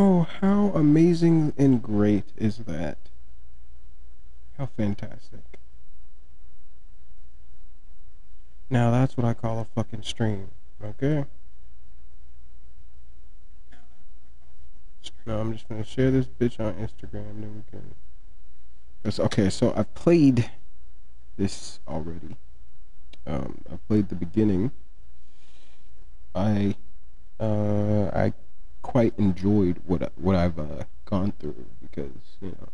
Oh, how amazing and great is that? How fantastic. Now that's what I call a fucking stream, okay? No, I'm just gonna share this bitch on Instagram, then we can. Okay, so I played this already. Um, I played the beginning. I, uh, I quite enjoyed what what I've uh, gone through because you know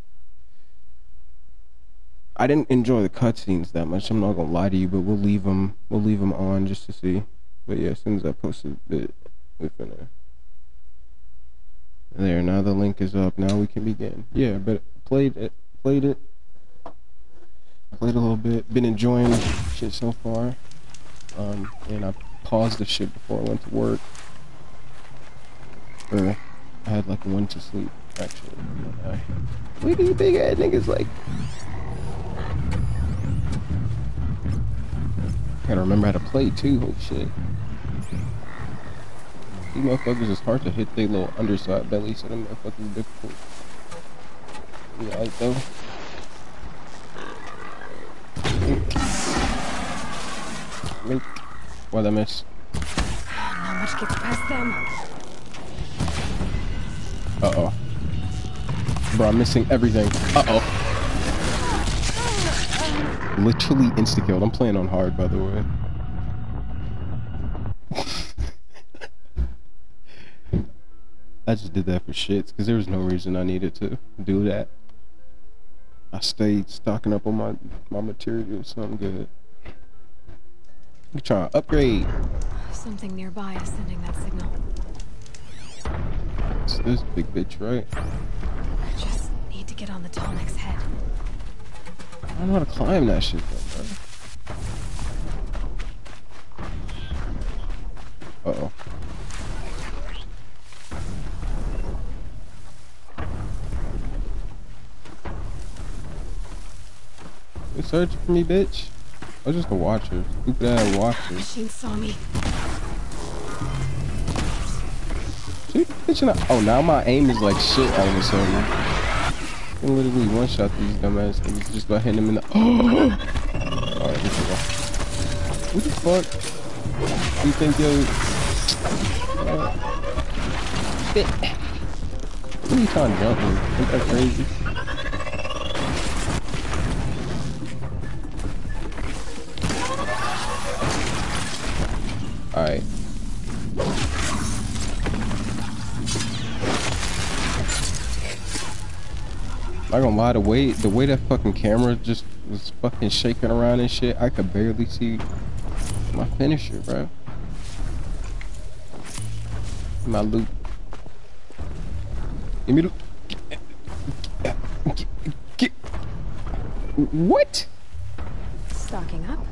I didn't enjoy the cutscenes that much. I'm not gonna lie to you, but we'll leave them we'll leave them on just to see. But yeah, as soon as I posted it, we're gonna. There now the link is up. Now we can begin. Yeah, but played it, played it, played a little bit. Been enjoying shit so far. Um, and I paused the shit before I went to work. Or I had like one to sleep actually. Look at you big ass niggas like. Gotta remember how to play too. Holy shit. These motherfuckers is hard to hit their little underside belly, so them motherfuckers difficult. Yeah, like though. Make. What I miss? Not much gets past them. Uh oh. Bro, I'm missing everything. Uh oh. Literally insta killed. I'm playing on hard, by the way. I just did that for shits because there was no reason I needed to do that. I stayed stocking up on my my materials, so I'm good. I'm trying to upgrade. Something nearby is sending that signal. It's this big bitch, right? I just need to get on the Tallneck's head. I don't know how to climb that shit though, bro. Uh oh. You searching for me, bitch? I was just a watcher. Stupid ass watcher. Machine saw me. Oh, now my aim is like shit all of a sudden. I literally one shot these dumbass niggas just by hitting them in the. Alright, here we go. What the fuck? You think yo. Uh. What are you trying to jump me? Ain't that crazy? Alright. Not gonna lie, the way the way that fucking camera just was fucking shaking around and shit, I could barely see my finisher, bro. My loot. Give me the. What? Stocking up.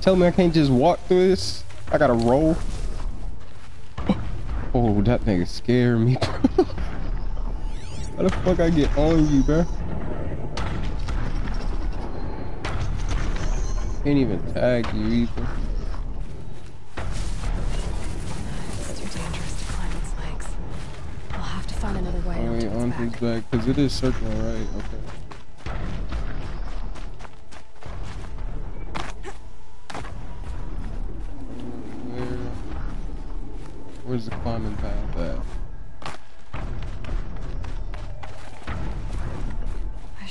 Tell me I can't just walk through this? I gotta roll. Oh, that nigga scared me, bro. How the fuck I get on you, bro? Can't even tag you either. It's too dangerous to climb its legs. I'll have to find another way Oh, wait, on his back. back, because it is circling right. Okay. Where's the climbing path at?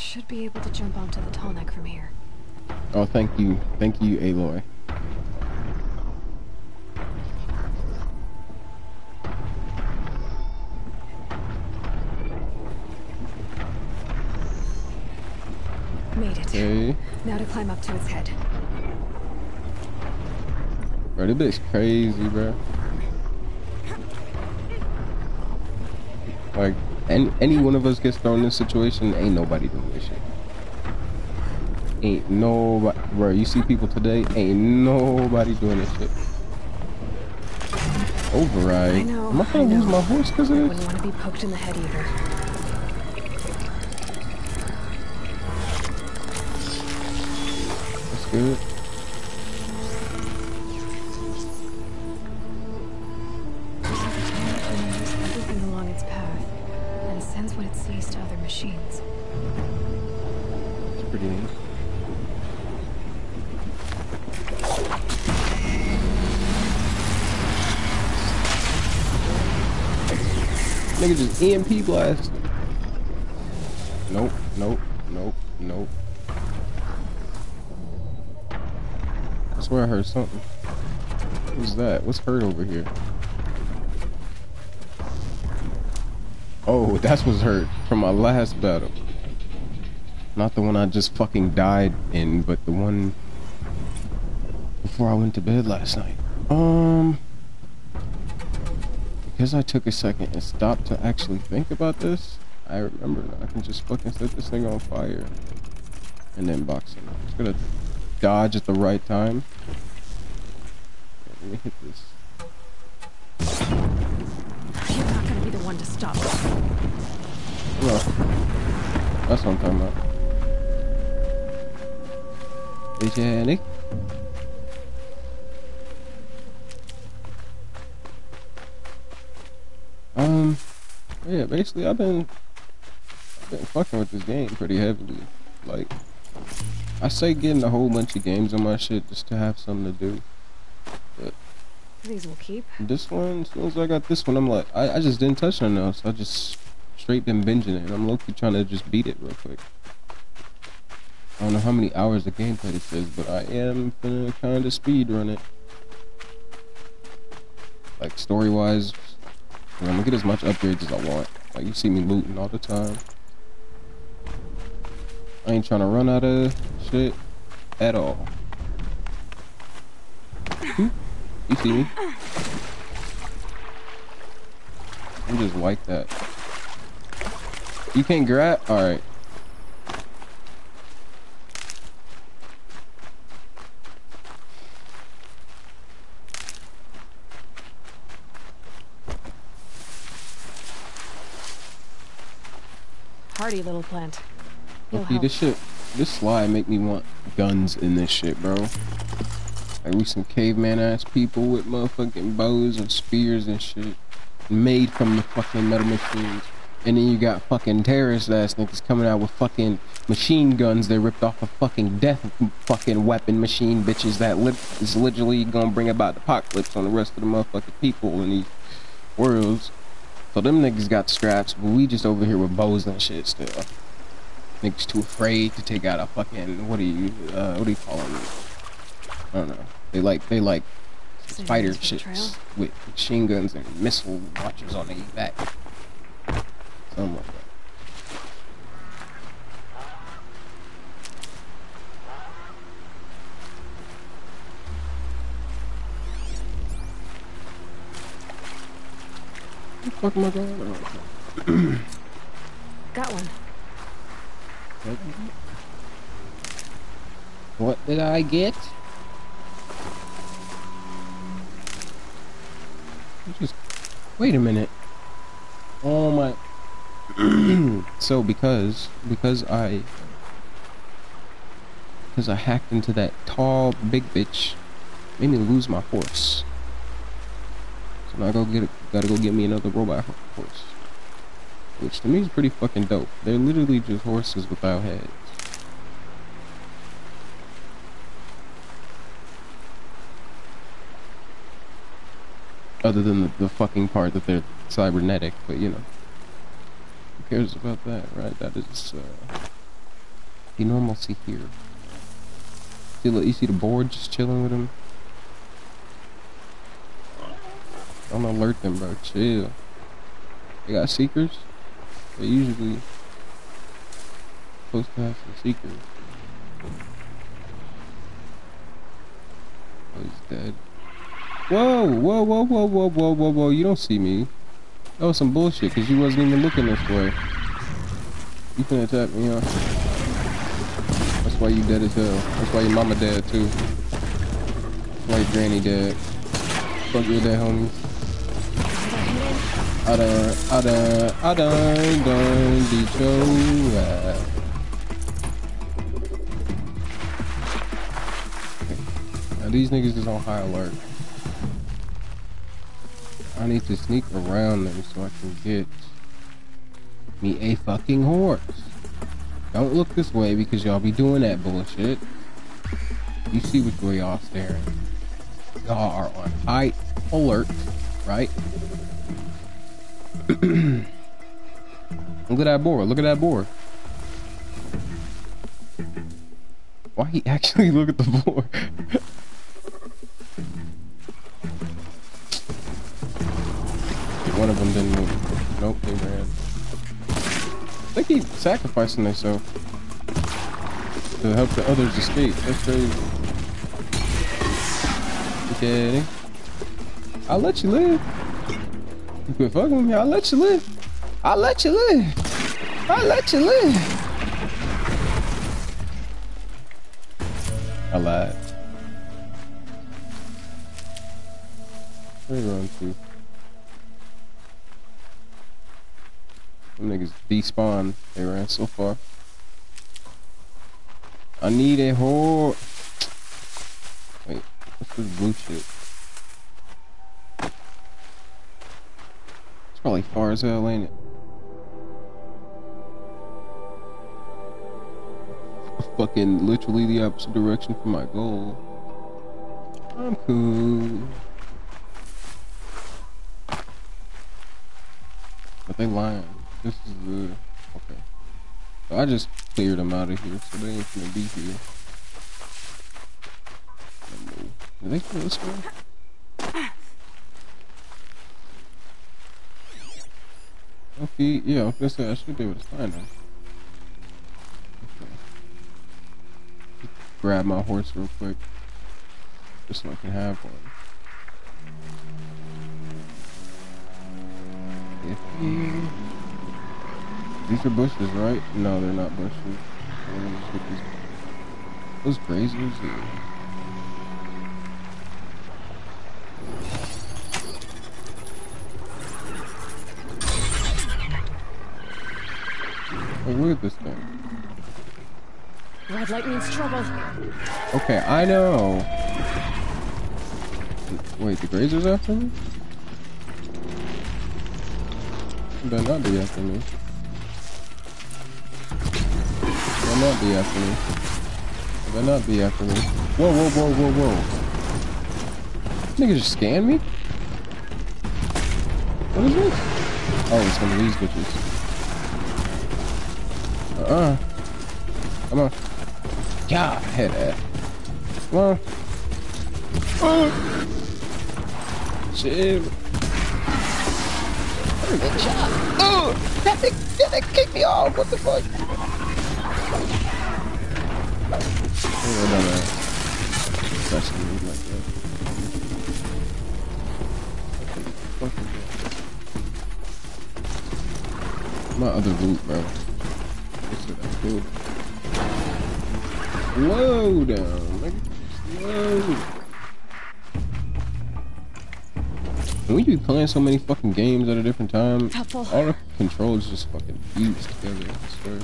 Should be able to jump onto the Tallneck from here. Oh, thank you. Thank you, Aloy. Made it. Okay. Now to climb up to its head. Bro, this bitch crazy, bro. Like, any, any one of us gets thrown in this situation, ain't nobody doing this shit. Ain't nobody, bro. You see people today, ain't nobody doing this shit. Override. I know. Am I gonna I lose my horse because of I this? wouldn't want to be poked in the head either. That's good. EMP blast. Nope, nope, nope, nope. I swear I heard something. What's that? What's hurt over here? Oh, that's what's hurt from my last battle. Not the one I just fucking died in, but the one before I went to bed last night. Um, because I took a second and stopped to actually think about this, I remember that I can just fucking set this thing on fire and then box it. Just gonna dodge at the right time. Let me hit this. You're not gonna be the one to stop. No. That's what I'm talking about. Is Um, yeah, basically I've been, I've been fucking with this game pretty heavily. Like, I say getting a whole bunch of games on my shit just to have something to do. These will keep. This one, as soon as I got this one, I'm like, I, I just didn't touch nothing else. I just straight been binging it. And I'm low-key trying to just beat it real quick. I don't know how many hours of gameplay this is, but I am gonna kind of speed run it. Like story-wise, I'm gonna get as much upgrades as I want. Like you see me looting all the time. I ain't trying to run out of shit at all. You see me? I'm just like that. You can't grab? Alright. Hardy little plant. You'll Okay, help. this shit, this slide make me want guns in this shit, bro. Like we some caveman ass people with motherfucking bows and spears and shit. Made from the fucking metal machines. And then you got fucking terrorist ass niggas coming out with fucking machine guns they ripped off a fucking death fucking weapon machine bitches that lit is literally gonna bring about the apocalypse on the rest of the motherfucking people in these worlds. So them niggas got straps, but we just over here with bows and shit still. Niggas too afraid to take out a fucking what do you uh what do you call them? I don't know. They like they like spider us for the trail? shits with machine guns and missile launchers on their back. Something like that. Fuck am I going on? Got one. What did I get? Just wait a minute. Oh my. so because because I because I hacked into that tall big bitch, made me lose my horse. So now I go get it. Gotta go get me another robot horse, which to me is pretty fucking dope. They're literally just horses without heads. Other than the, the fucking part that they're cybernetic, but you know. Who cares about that, right? That is uh, the normalcy here. See, you see the board just chilling with him? Don't alert them, bro. Chill. They got seekers? They usually supposed to have some seekers. Oh, he's dead. Whoa, whoa, whoa, whoa, whoa, whoa, whoa, whoa. You don't see me. That was some bullshit, because you wasn't even looking this way. You can attack me, huh? That's why you dead as hell. That's why your mama dead, too. That's why your granny dead. Fuck you with that, homie. Done, done beat your. Now these niggas is on high alert. I need to sneak around them so I can get me a fucking horse. Don't look this way because y'all be doing that bullshit. You see which way y'all staring. Y'all are on high alert, right? Look at that board. Look at that board. Why he actually look at the board? One of them didn't move. Nope, they ran. They keep sacrificing themselves to help the others escape. That's crazy. Okay. I'll let you live. You quit fucking with me, I'll let you live. I'll let you live. I'll let you live. I lied. Where you going to? Them niggas despawn. They ran so far. I need a whore. Wait, what's this blue shit? It's probably far as hell, ain't it? Fucking literally the opposite direction from my goal. I'm cool. But they lying. This is good. Okay. So I just cleared them out of here, so they ain't gonna be here. Did they go this Okay, yeah, I was gonna say I should be able to find them. Okay. Grab my horse real quick. Just so I can have one. If you... These are bushes, right? No, they're not bushes. Those grazers? Oh, look at this thing. Red light means trouble. Okay, I know. Wait, the grazers after me? Better not be after me. Better not be after me. Better not be after me. Whoa, whoa, whoa, whoa, whoa. Nigga just scanned me? What is this? Oh, it's one of these bitches. Uh-uh. Come on. God, I had that. Come on. Oh. Shit. Get shot. Oh, that thing, that thing kicked me off. What the fuck? Oh, no, no. That's me like that. My other loot, bro. Cool. Slow down. Slow. You be playing so many fucking games at a different time, Helpful. all the controls just fucking fuse together, I swear.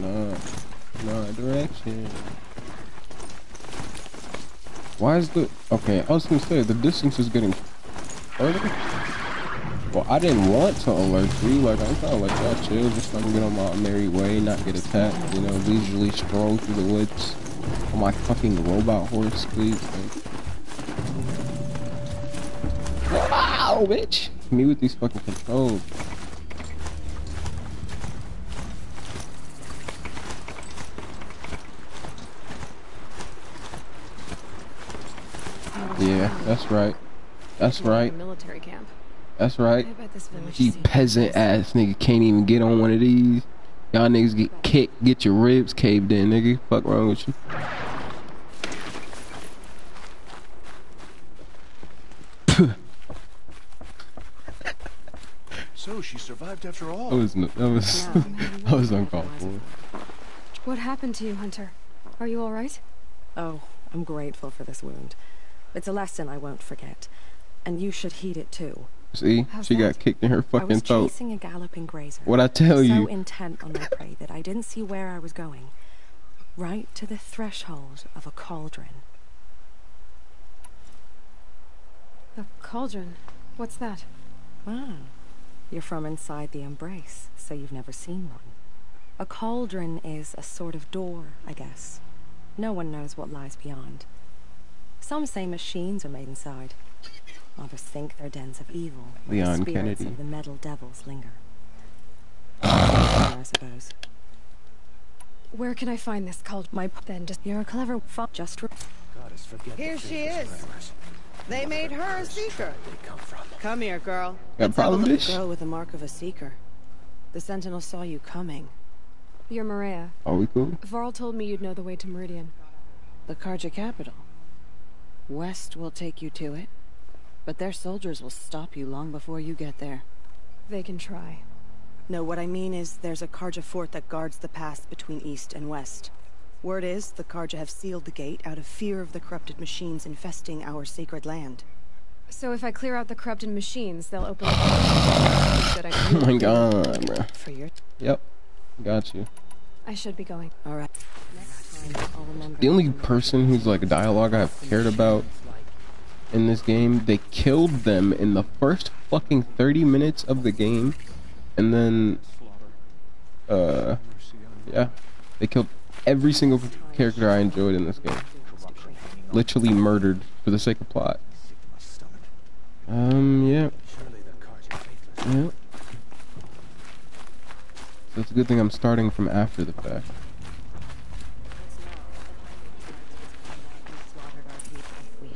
Nah, nah, direction. Why is the... Okay, I was gonna say, the distance is getting further. Well, I didn't want to alert you. Like, I'm trying to let y'all chill just can get on my merry way, not get attacked, you know, leisurely stroll through the woods on my fucking robot horse, please. Like, wow, bitch! Me with these fucking controls. Yeah, that's right. That's right. Military camp. That's right. I bet this village You peasant ass nigga can't even get on one of these. Y'all niggas get kicked, get your ribs caved in, nigga. Fuck wrong with you? So she survived after all. That was no- that was Yeah. that was uncalled for. What happened to you, Hunter? Are you all right? Oh, I'm grateful for this wound. It's a lesson I won't forget. And you should heed it too. See, How's she got kicked in her I fucking was throat. chasing a galloping grazer. What I tell so you? intent on my prey that I didn't see where I was going. Right to the threshold of a cauldron. A cauldron. What's that? Ah, you're from inside the Embrace, so you've never seen one. A cauldron is a sort of door, I guess. No one knows what lies beyond. Some say machines are made inside. Others think they're dens of evil, Leon the spirits Kennedy. of the metal devils linger. I suppose. Where can I find this called My p- then just You're a clever f- just re- Goddess, forget Here she is. grammars. They made her a seeker. They come from. Come here, girl. Got a have a problem look with girl with the mark of a seeker. The Sentinel saw you coming. You're Maria. Are we cool? Varl told me you'd know the way to Meridian. The Carja capital. West will take you to it, but their soldiers will stop you long before you get there. They can try. No, what I mean is there's a Carja fort that guards the pass between east and west. Word is the Carja have sealed the gate out of fear of the corrupted machines infesting our sacred land. So if I clear out the corrupted machines, they'll open up that Oh my god, bro. For your... Yep. Got you. I should be going. All right. Next time, I'll remember. The only person who's like a dialogue I've cared about in this game, they killed them in the first fucking 30 minutes of the game. And then, uh, yeah, they killed every single character I enjoyed in this game. Literally murdered for the sake of plot. Um, yeah, yeah. So it's a good thing I'm starting from after the fact.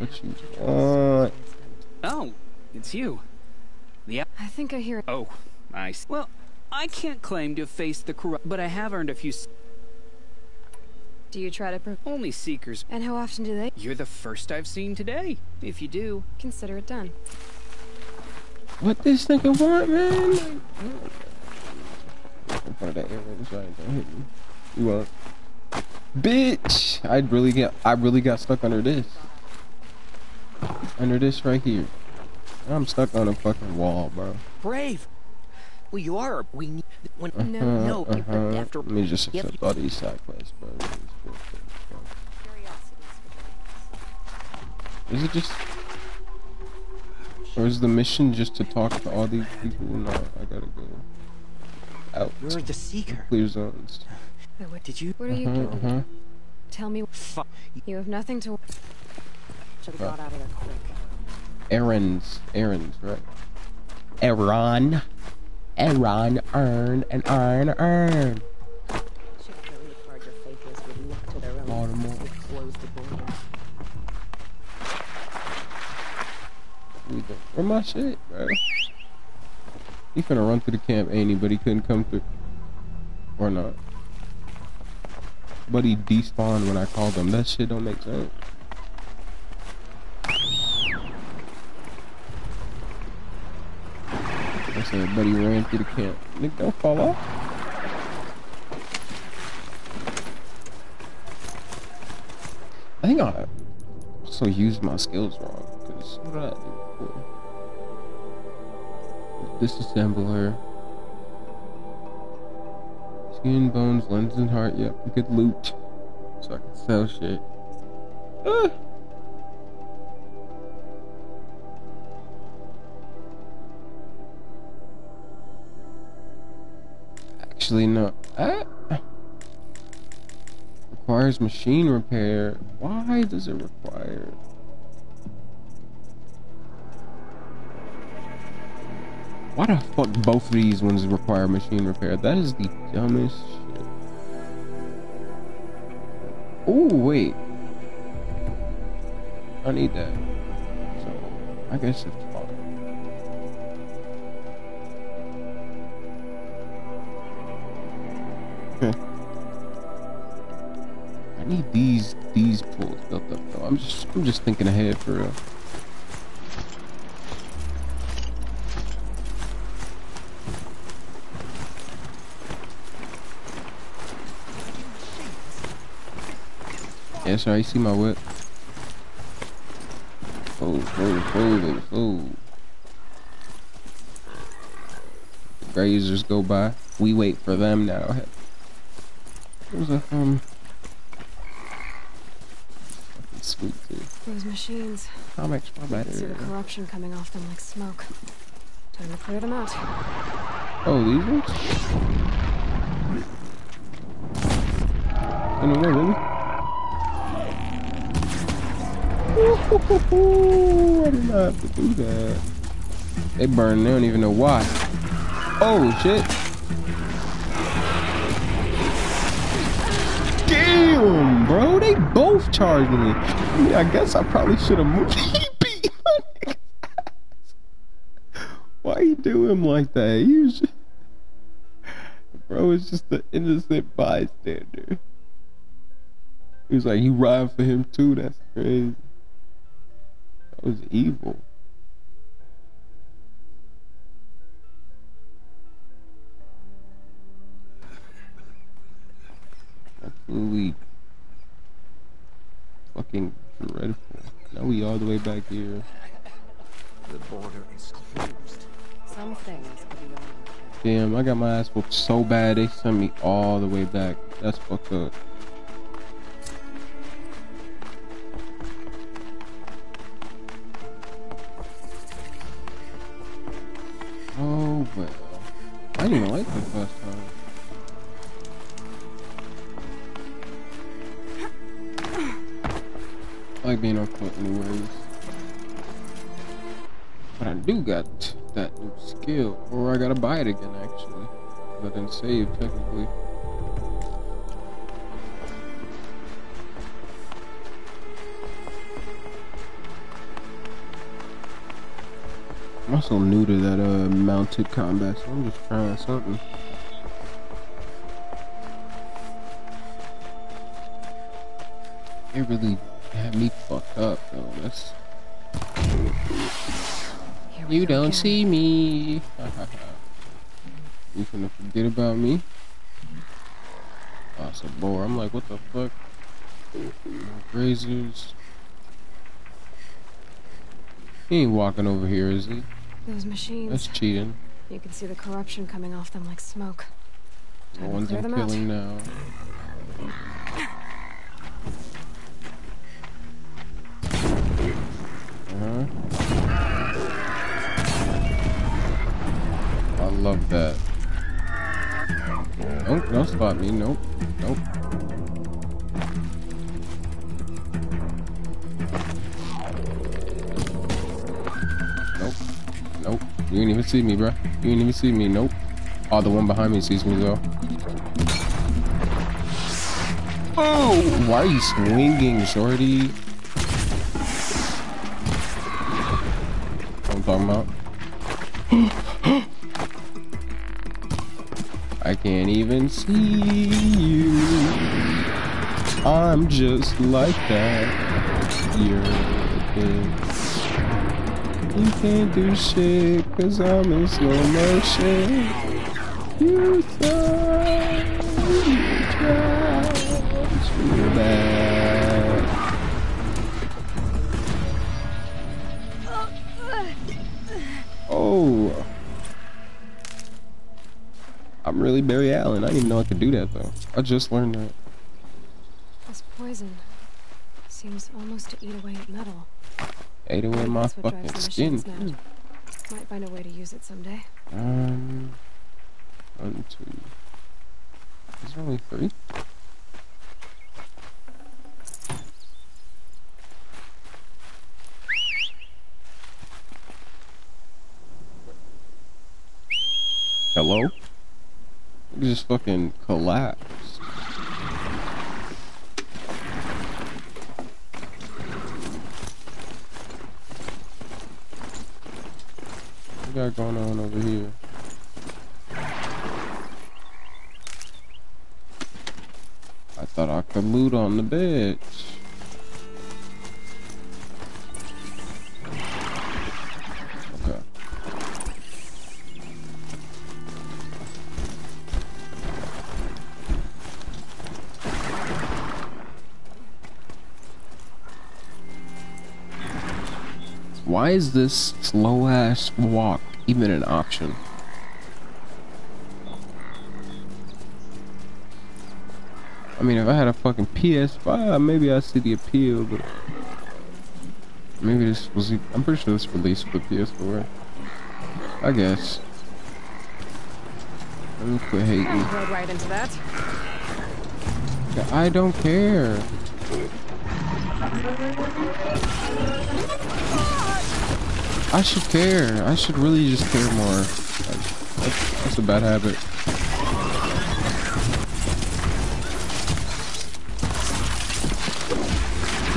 What you want? Oh, it's you. Yeah. I think I hear it. oh, I see. Well, I can't claim to have faced the corrupt, but I have earned a few. S- Do you try to pro- only seekers. And how often do they You're the first I've seen today. If you do, consider it done? What this nigga want, man? In front of that earrings, right? Don't hit me. You want? Bitch! I really get. I really got stuck under this. Under this right here. I'm stuck on a fucking wall, bro. Brave. Well, you are. We need. When, No. Uh, no, you- uh-huh. after. Let me just Yep. accept all these side quests, bro. Is it just, or is the mission just to talk to all these people? No, I gotta go out. You're the seeker. Clear zones. What, Did you? what are you Uh-huh, doing? uh-huh. Tell me. Fuck. You have nothing to. Should have got out of there quick. Errands, errands, right? Aaron, Aaron, earn and earn, earn. Should really the Carja faithless would look to their own Baltimore. close the border. Where my shit, bro? He finna run through the camp, ain't he? But he couldn't come through. Or not. But he despawned when I called him. That shit don't make sense. I said, buddy ran through the camp. Nick, don't fall off. I think I also used my skills wrong. Cause what did I do before? Disassembler. Skin, bones, lens, and heart. Yep, good loot. So I can sell shit. Ah. Actually, no. Ah. Requires machine repair. Why does it require? Why the fuck both of these ones require machine repair? That is the dumbest shit. Oh wait. I need that. So I guess it's I need these these built up though. I'm just I'm just thinking ahead for real. Sorry, you see my whip. Oh, oh, oh, oh. Grazers go by. We wait for them now. There's a um Sweet too. Those machines. Comics, my can see the corruption coming off them like smoke. Time to clear them out. Oh, these ones? In the way, really? I did not have to do that. They burn, they don't even know why. Oh, shit. Damn, bro, they both charged me. I, I guess I probably should have moved. He beat my. Why you do him like that? Was just... Bro, it's just an innocent bystander. He was like, you ride for him too? That's crazy. That was evil. Absolutely fucking dreadful. Now we all the way back here. The border is closed. Some things are beyond. Damn, I got my ass whooped so bad they sent me all the way back. That's fucked up. Oh well. I didn't like the first time. I like being foot anyways. But I do got that new skill. Or I gotta buy it again actually. I didn't save technically. I'm also new to that uh mounted combat, so I'm just trying something. It really had me fucked up though. That's you don't again. see me. you gonna forget about me? Oh, a bore. I'm like, what the fuck? Razors. He ain't walking over here, is he? Those machines. That's cheating. You can see the corruption coming off them like smoke. The Time ones I'm them out. killing now. Love that. Nope, don't spot me. Nope. Nope. Nope. Nope. You didn't even see me, bruh. You didn't even see me. Nope. Oh, the one behind me sees me though. Oh! Why are you swinging, shorty? What I'm talking about. I can't even see you. I'm just like that. You're it. You can't do shit cause I'm in slow motion. You thought you too bad. Oh. I'm really Barry Allen. I didn't even know I could do that though. I just learned that. This poison seems almost to eat away at metal. Ate away my fucking skin. Might find a way to use it someday. Um, one, two. Is there only three? Hello? It just fucking collapsed. What got going on over here? I thought I could loot on the bitch. Why is this slow ass walk even an option? I mean, if I had a fucking PS5, maybe I'd see the appeal, but maybe this was. I'm pretty sure this released for PS4. I guess. Let me quit hating. Rode right into that. I don't care. I should care. I should really just care more. That's, that's a bad habit.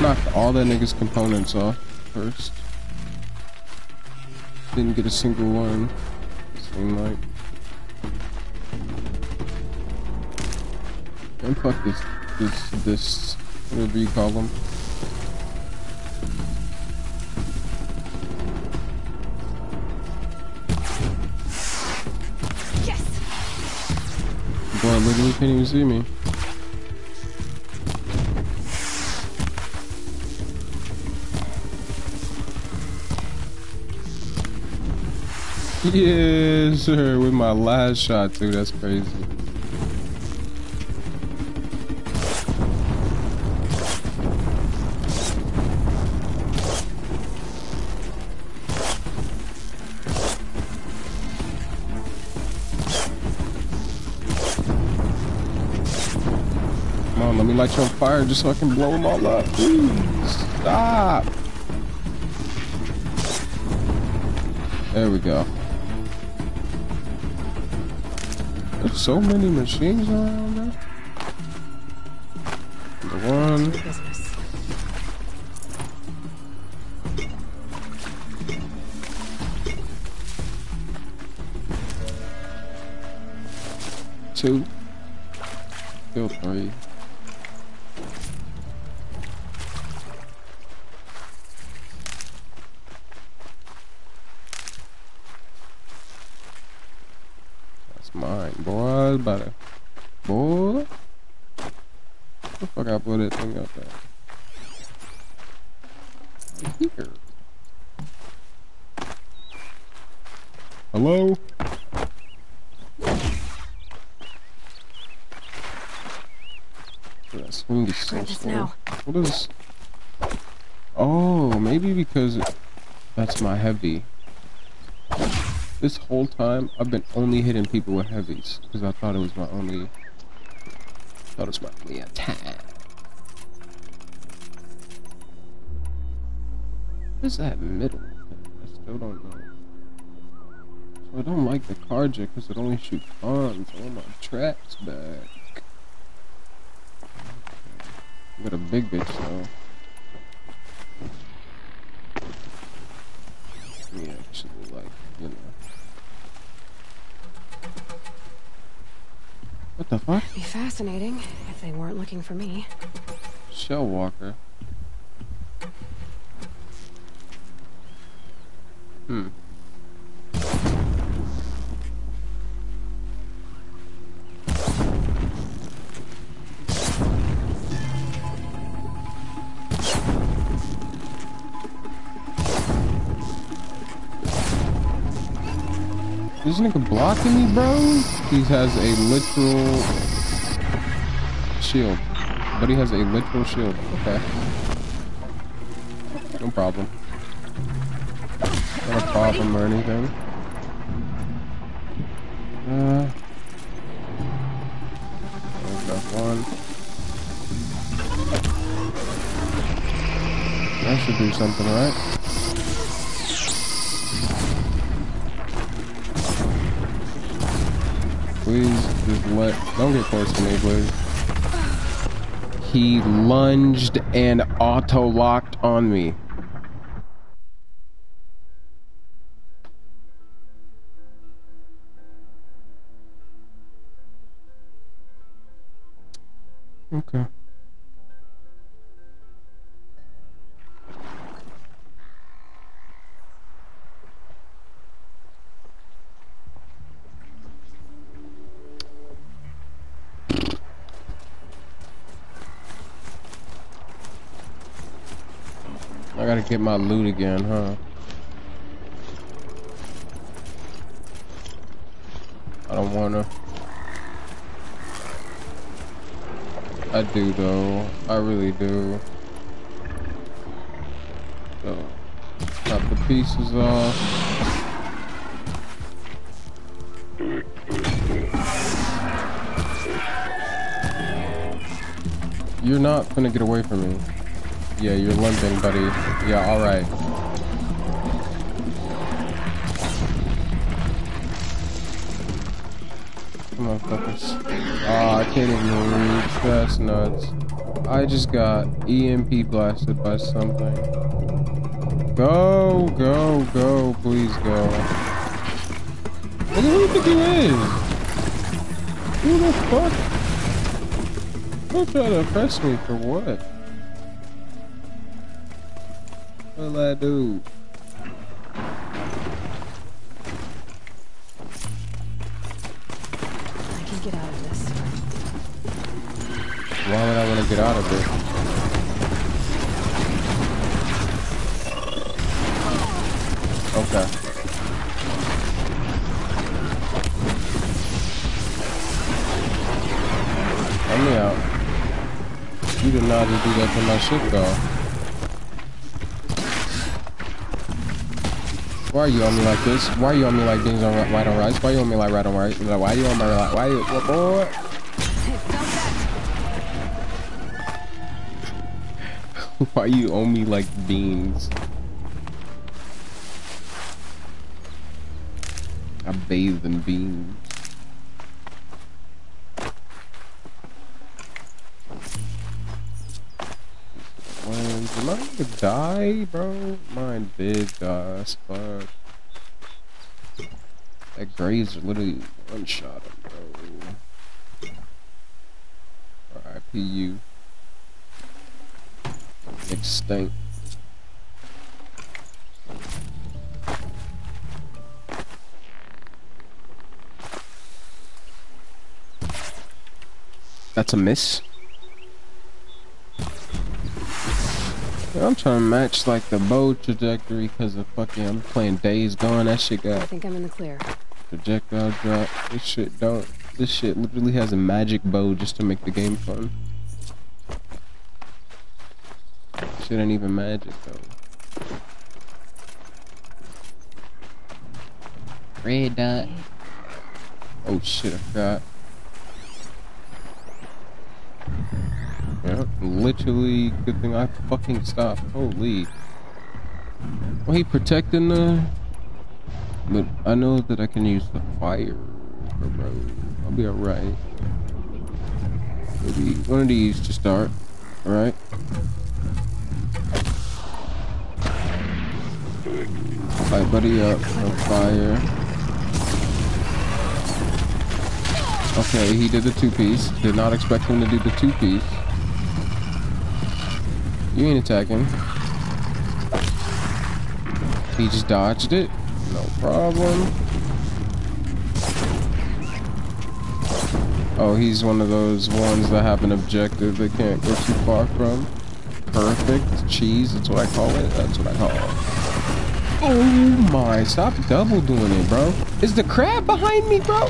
Knock all that nigga's components off first. Didn't get a single one. Seemed like. And fuck this, this, this, whatever you call them. Can't even see me. Yes, sir. With my last shot, too. That's crazy. Me light you on fire just so I can blow them all up. Please, stop. There we go. There's so many machines around there. The one. Two, still three. That's mine, boy. Better, boy. What the fuck I put that thing up there? Here. Hello? That swing is so Grab this slow. now. What is? Oh, maybe because that's my heavy. This whole time, I've been only hitting people with heavies because I thought it was my only. Thought it was my only attack. What is that middle? I still don't know. So I don't like the Carja because it only shoots arms. I want my traps back. Got a big bitch though. Me actually like, you know. What the fuck? It'd Be fascinating if they weren't looking for me. Shell Walker. Nigga blocking me, bro? He has a literal shield. But he has a literal shield. Okay. No problem. Not a problem or anything. Uh. Got one. That should do something, right? Please just let don't get close to me, please. He lunged and auto locked on me. Gotta get my loot again, huh? I don't wanna. I do though. I really do. So, chop the pieces off. You're not gonna get away from me. Yeah, you're limping, buddy. Yeah, alright. Come on, fuckers. Oh, ah, I can't even reach. That's nuts. I just got EMP blasted by something. Go, go, go, please go. Who do you think he is? Who the fuck? Don't to press me for what? What'll I? I can get out of this. Why would I want to get out of it? Okay. Let me out. You did not just do that to my shit though. Why are you on me like this? Why are you on me like things on ri- right on rice? Why are you on me like right on right? Why you on my like? Why you what boy? Why you owe me like beans? I bathe in beans. Did die, bro? Mine did die as fuck. That Graves literally one shot him, bro. R.I.P. you. Extinct. That's a miss. I'm trying to match like the bow trajectory because of fucking I'm playing Days Gone. That shit got. I think I'm in the clear. projectile drop. This shit don't. This shit literally has a magic bow just to make the game fun. Shit ain't even magic though. Red dot. Oh shit, I forgot. Yeah, literally, good thing I fucking stopped. Holy. Well, he protecting the... But I know that I can use the fire. I'll be alright. Maybe one of these to start, alright? Fight buddy up, no fire. Okay, he did the two-piece. Did not expect him to do the two-piece. You ain't attacking. He just dodged it. No problem. Oh, he's one of those ones that have an objective they can't go too far from. Perfect. Cheese, that's what I call it. That's what I call it. Oh my, stop double doing it, bro. Is the crab behind me, bro?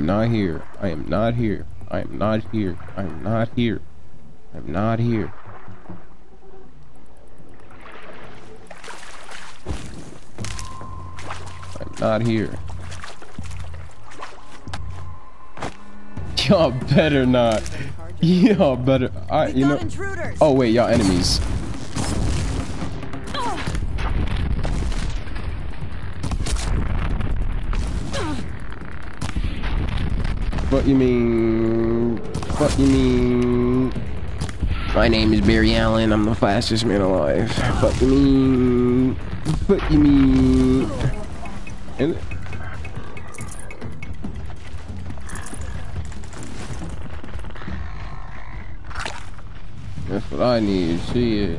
Am not here. I am not here. I am not here. I am not here. I am not here. I'm not here. Y'all better not. Y'all better. I, you know. Oh wait, y'all enemies. What you mean? What you mean? My name is Barry Allen. I'm the fastest man alive. What you mean? What you mean? And that's what I need. Shit.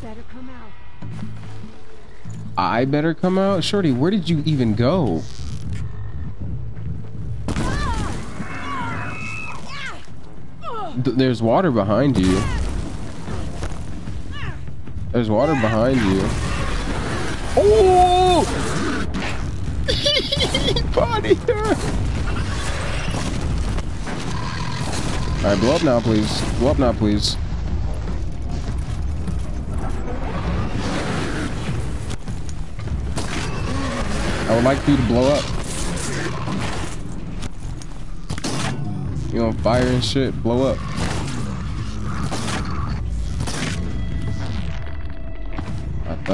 better come out. I better come out? Shorty, where did you even go? Th- there's water behind you. There's water behind you. Oh! Body Alright, blow up now, please. Blow up now, please. I would like for you to blow up. You on fire and shit, blow up.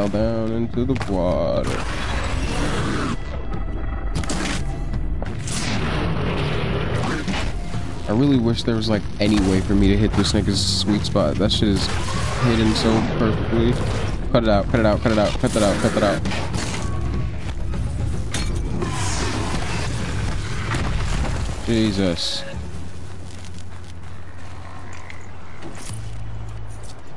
Fell down into the water. I really wish there was like any way for me to hit this nigga's sweet spot. That shit is hidden so perfectly. Cut it out, cut it out, cut it out, cut that out, cut that out. Jesus.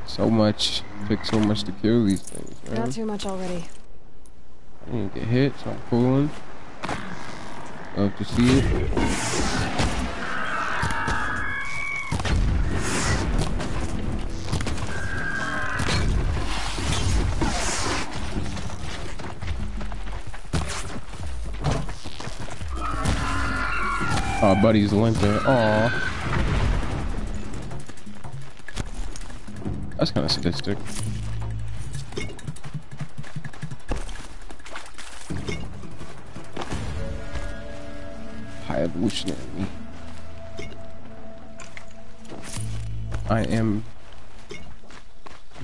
So much. Took so much to kill these things, man. Not too much already. I didn't get hit, so I'm pulling. Love to see it. Oh, buddy's limp there. Aw. That's kind of sadistic. High evolutionary. I am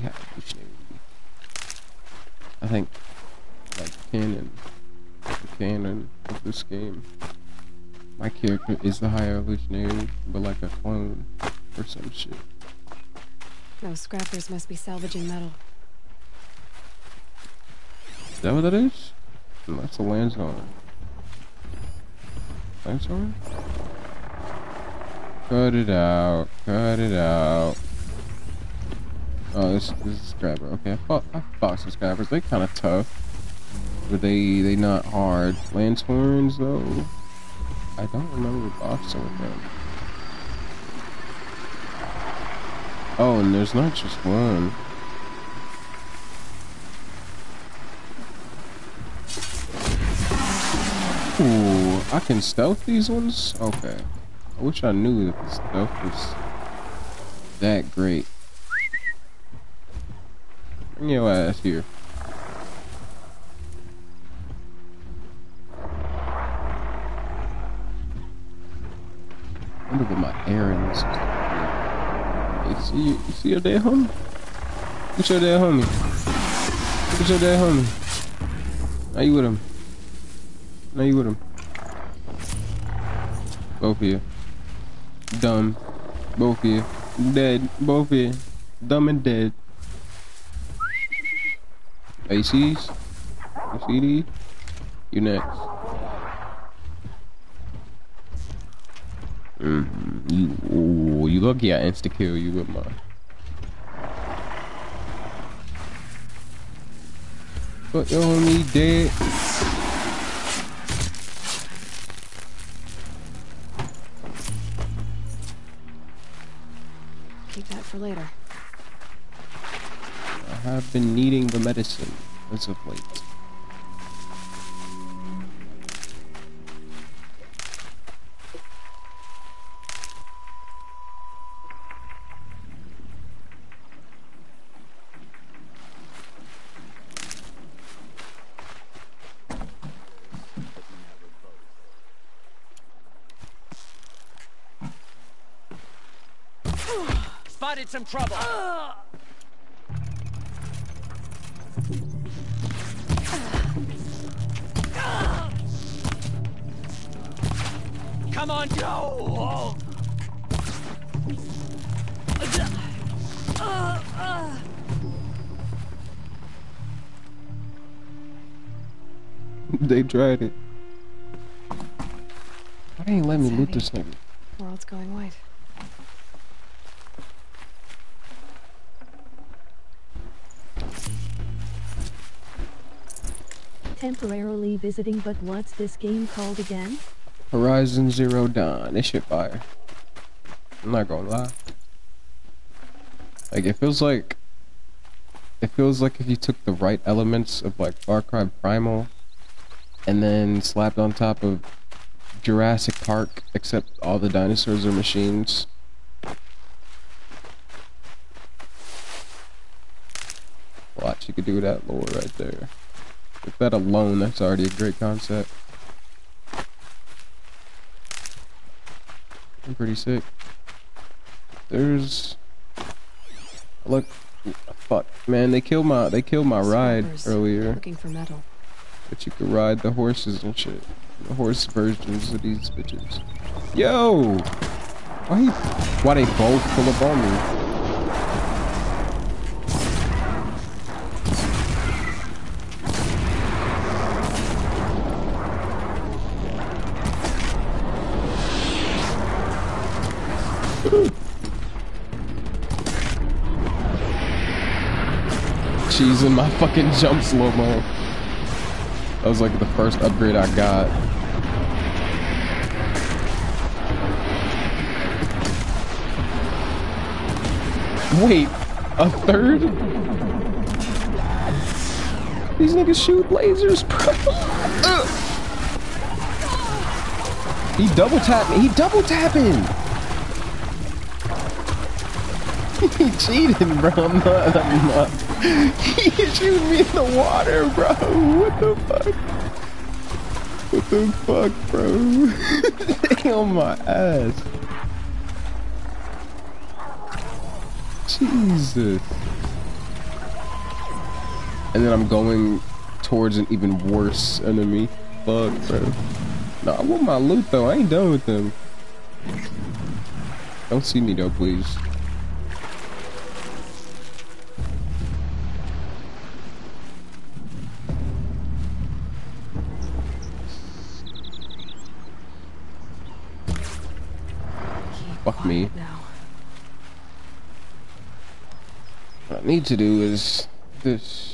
high evolutionary. I think, like canon, the canon of this game. My character is the high evolutionary, but like a clone or some shit. Those scrappers must be salvaging metal. Is that what that is? That's a landzone. Landzone? Cut it out. Cut it out. Oh, this, this is scrapper. Okay, I fought, I fought some scrappers. They kind of tough. But they, they not hard. Lancehorns, though. I don't remember boxing with them. Oh, and there's not just one. Ooh, I can stealth these ones? Okay. I wish I knew that the stealth was that great. Bring your ass here. I wonder what my errands. You see, you see your dead homie? At your dead homie. At your dead homie. Now you with him. Now you with him. Both of you. Dumb. Both of you. Dead. Both of you. Dumb and dead. ACs? You see these? You next. Mm -hmm. You, ooh, you lucky I insta kill you with my. But your homie dead. Keep that for later. I have been needing the medicine as of late. Spotted some trouble. Come on, go! they tried it. Why ain't let me loot this nigga? Visiting, but what's this game called again? Horizon Zero Dawn. This shit fire. I'm not gonna lie. Like it feels like it feels like if you took the right elements of like Far Cry Primal and then slapped on top of Jurassic Park, except all the dinosaurs are machines. Watch, you could do that lore right there. If that alone, that's already a great concept. I'm pretty sick. There's look, fuck, man, they killed my they killed my ride earlier. Looking for metal. But you could ride the horses and shit. The horse versions of these bitches. Yo! Why why they both pull up on me? My fucking jump slow mo. That was like the first upgrade I got. Wait, a third? These niggas shoot lasers, bro. He double tapping. He double tapping. he cheating, bro. I'm not. I'm not. He shooting me in the water, bro. What the fuck? What the fuck, bro? they on my ass. Jesus. And then I'm going towards an even worse enemy. Fuck, bro. No, I want my loot though. I ain't done with them. Don't see me though, please. Fuck me. What I need to do is this.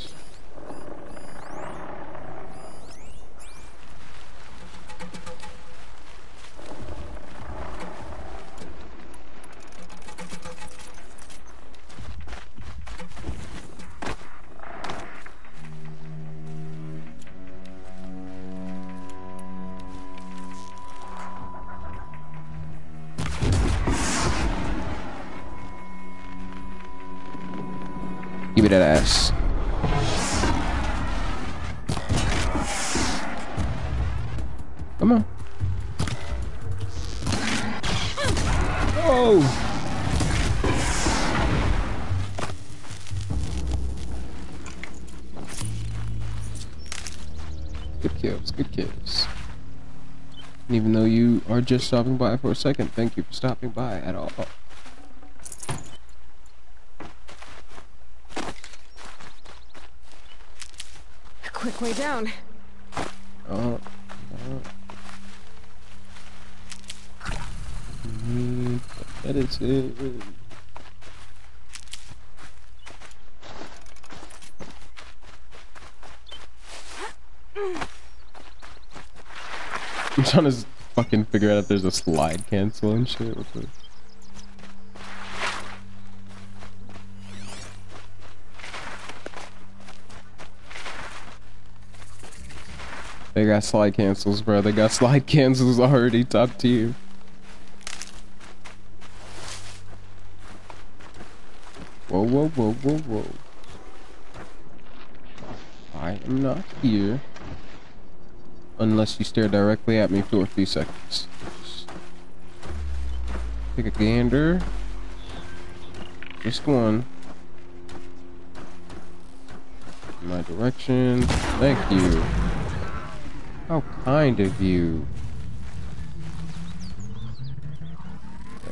Just stopping by for a second, thank you for stopping by at all. A quick way down. Oh. Mm, That is it. I'm trying to s- fucking figure out if there's a slide cancel and shit. What the- They got slide cancels, bro. They got slide cancels already top tier. Whoa, whoa, whoa, whoa, whoa. I am not here. Unless you stare directly at me for a few seconds. Take a gander. Just one. My direction. Thank you. How kind of you.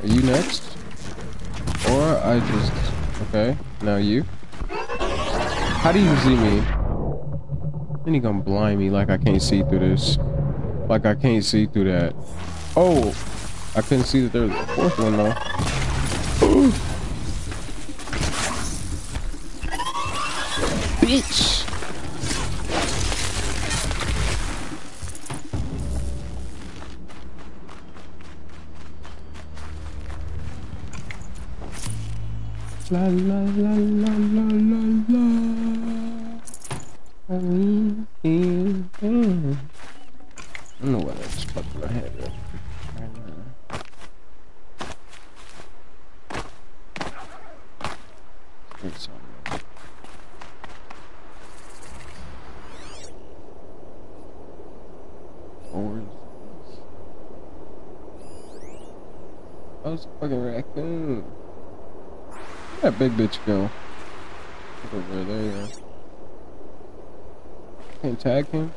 Are you next? Or I just... Okay, now you. How do you see me? Then he gonna blind me like I can't see through this. Like I can't see through that. Oh! I couldn't see that there was a fourth one though. Bitch! La la la la la la la. I mean, mm. I don't know what I just popped in my head. Right? It's on. Or Oh, it's a fucking raccoon. Where'd that big bitch go? Over there. Can't tag him?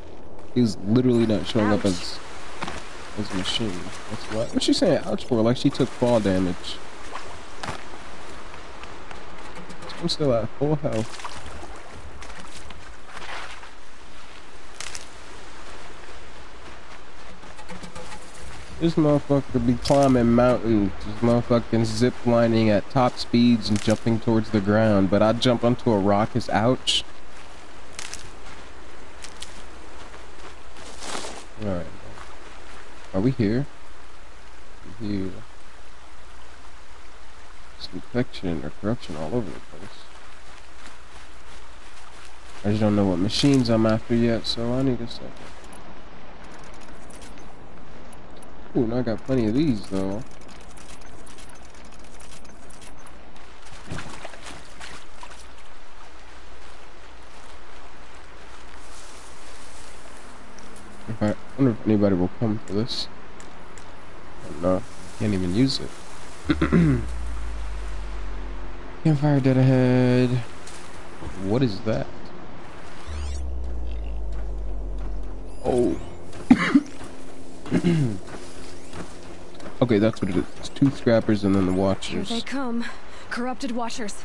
He's literally not showing up as as machine. That's what. What's she saying ouch for? Like she took fall damage. I'm still at full health. This motherfucker be climbing mountains, this motherfucking zip lining at top speeds and jumping towards the ground, but I jump onto a rock is ouch. Alright. Are we here? Here. Infection or corruption all over the place. I just don't know what machines I'm after yet, so I need a second. Ooh, now I got plenty of these though. I wonder if anybody will come for this. No, can't even use it. Campfire dead ahead. What is that? Oh. okay, that's what it is. It's two scrappers and then the watchers. Here watchers. they come. Corrupted Watchers.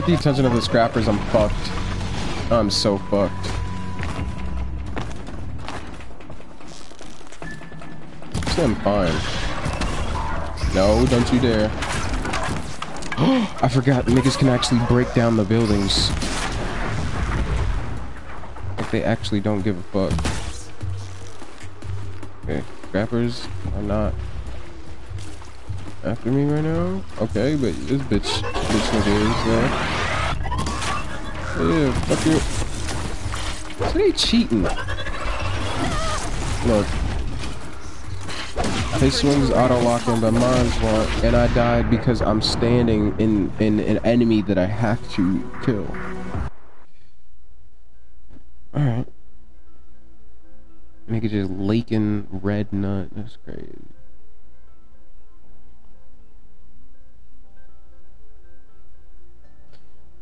Get the attention of the scrappers, I'm fucked. I'm so fucked. I'm fine. No, don't you dare. I forgot, niggas can actually break down the buildings. Like they actually don't give a fuck. Okay, scrappers are not after me right now? Okay, but this bitch, bitch nigga is, uh... Yeah, fuck you. So they cheating. Look. His swings auto-locking, but mine's won't, and I died because I'm standing in, in an enemy that I have to kill. Alright. Nigga just leaking red nut, that's crazy.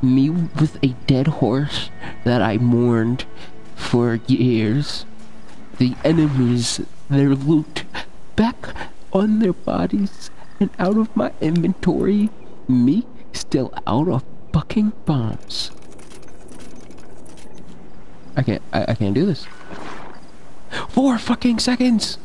me with a dead horse that I mourned for years. The enemies, their loot, back on their bodies and out of my inventory. Me still out of fucking bombs. I can't, I, I can't do this. Four fucking seconds!